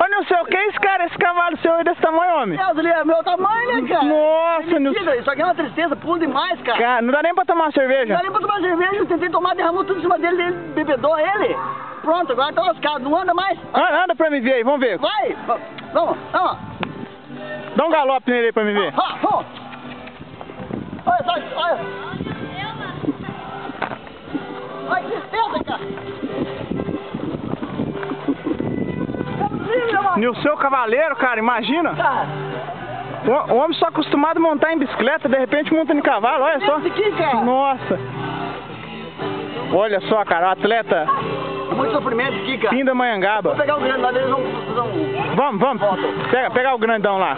Ô, Nilson, o que é esse cara, esse cavalo seu aí desse tamanho, homem? Deus, ele é meu tamanho, né, cara? Nossa, é Nilson. mentira, Isso aqui é uma tristeza, pula demais, cara. Cara, não dá nem pra tomar uma cerveja. Não dá nem pra tomar cerveja, eu tentei tomar, derramou tudo em cima dele, ele bebedou ele. Pronto, agora tá lascado, não anda mais. Anda, anda pra me ver aí, vamos ver. Vai, va- vamos, vamos. Dá um galope nele aí pra me ver. Ha, ha. Olha, sai, olha. Nilson Cavaleiro, cara, imagina. Cara, O, homem só acostumado a montar em bicicleta, de repente monta em cavalo, olha só. aqui, cara. Nossa. Olha só, cara, o atleta Muito sofrimento aqui, cara. Pinda Manhangaba. Vou pegar o grande lá, eles vão... Vamos, vamos. Volta. Pega, pegar o grandão lá.